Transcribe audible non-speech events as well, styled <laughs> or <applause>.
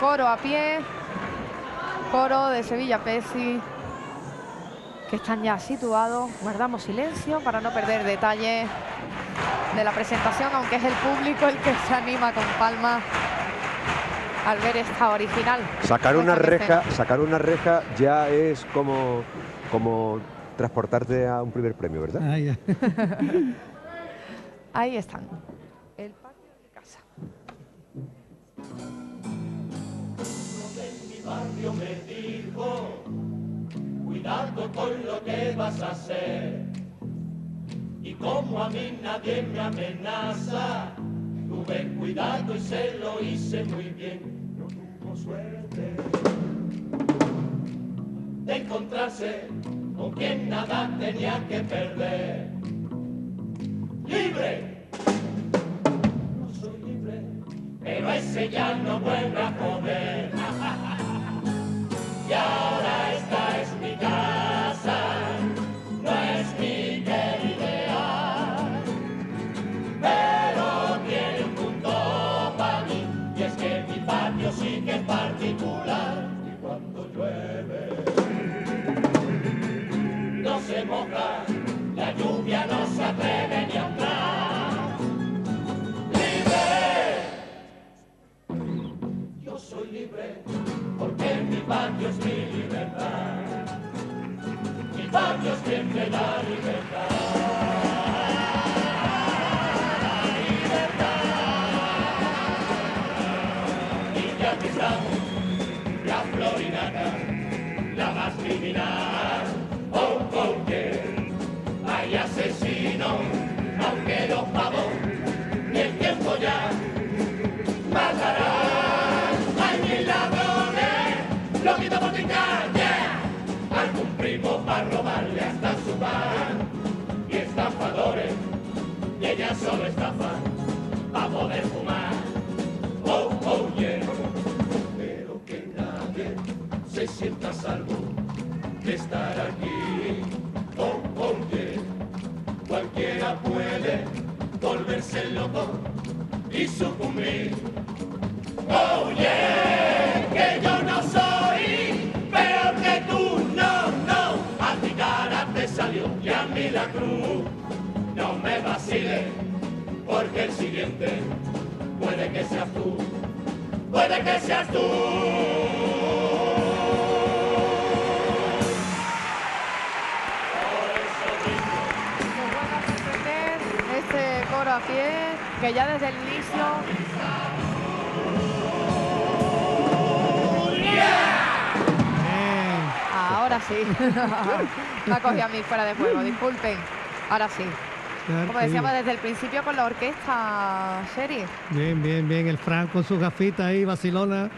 coro a pie, coro de Sevilla Pesi, que están ya situados. Guardamos silencio para no perder detalles de la presentación, aunque es el público el que se anima con palmas al ver esta original. Sacar una reja, sacar una reja ya es como, como transportarte a un primer premio, ¿verdad? <laughs> Ahí están. El barrio me dijo, cuidado con lo que vas a hacer. Y como a mí nadie me amenaza, tuve cuidado y se lo hice muy bien. No tuvo suerte de encontrarse con quien nada tenía que perder. ¡Libre! No soy libre, pero ese ya no vuelve a comer. La lluvia no se atreve ni a entrar. ¡Libre! Yo soy libre porque mi patio es mi libertad. Mi patio es quien me da libertad. Y ya estamos, la florinata, la más criminal. Algún primo para robarle hasta su pan. Y estafadores, y ella solo estafa para poder fumar. Oh, oh, yeah. Pero que nadie se sienta salvo de estar aquí. Oh, oh, yeah. Cualquiera puede volverse loco y sucumbir. Oh, yeah, siguiente puede que seas tú, puede que seas tú. Este coro a pie, que ya desde el inicio Ahora sí. Me ha cogido a mí fuera de juego, disculpen. Ahora sí. Como decíamos desde el principio con la orquesta, Sherry. Bien, bien, bien. El Franco con su gafita ahí, vacilona.